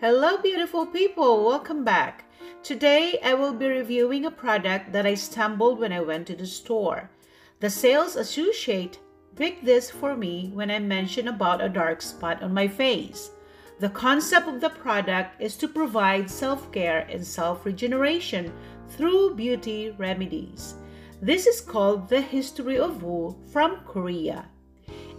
Hello, beautiful people. Welcome back. Today, I will be reviewing a product that I stumbled when I went to the store. The sales associate picked this for me when I mentioned about a dark spot on my face. The concept of the product is to provide self-care and self-regeneration through beauty remedies. This is called the history of Whoo from Korea.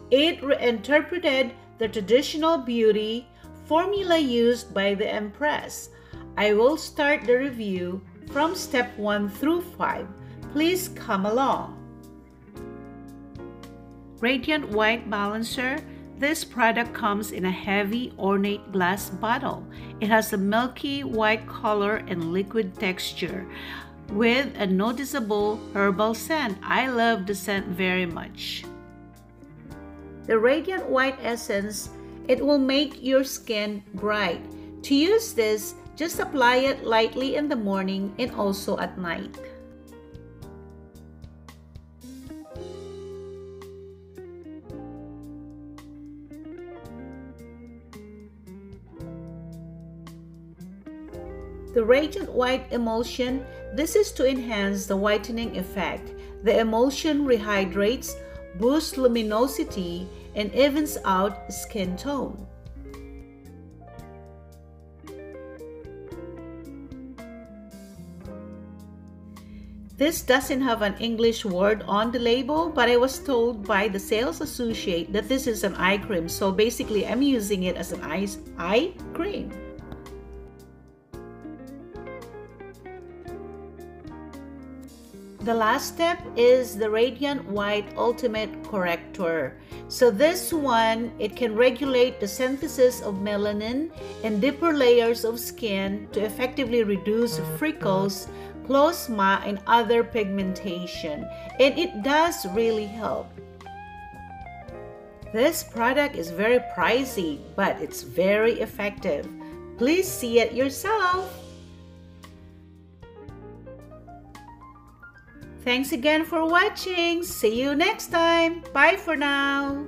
It reinterpreted the traditional beauty formula used by the Empress. I will start the review from step 1 through 5. Please come along. Radiant White Balancer. This product comes in a heavy ornate glass bottle. It has a milky white color and liquid texture with a noticeable herbal scent. I love the scent very much. The Radiant White Essence it will make your skin bright. To use this, just apply it lightly in the morning and also at night. The Radiant White Emulsion, this is to enhance the whitening effect. The emulsion rehydrates, boosts luminosity, and evens out skin tone. This doesn't have an English word on the label, but I was told by the sales associate that this is an eye cream. So basically, I'm using it as an eye, eye cream. The last step is the Radiant White Ultimate Corrector. So this one, it can regulate the synthesis of melanin and deeper layers of skin to effectively reduce freckles, chloasma, and other pigmentation. And it does really help. This product is very pricey, but it's very effective. Please see it yourself. Thanks again for watching. See you next time. Bye for now.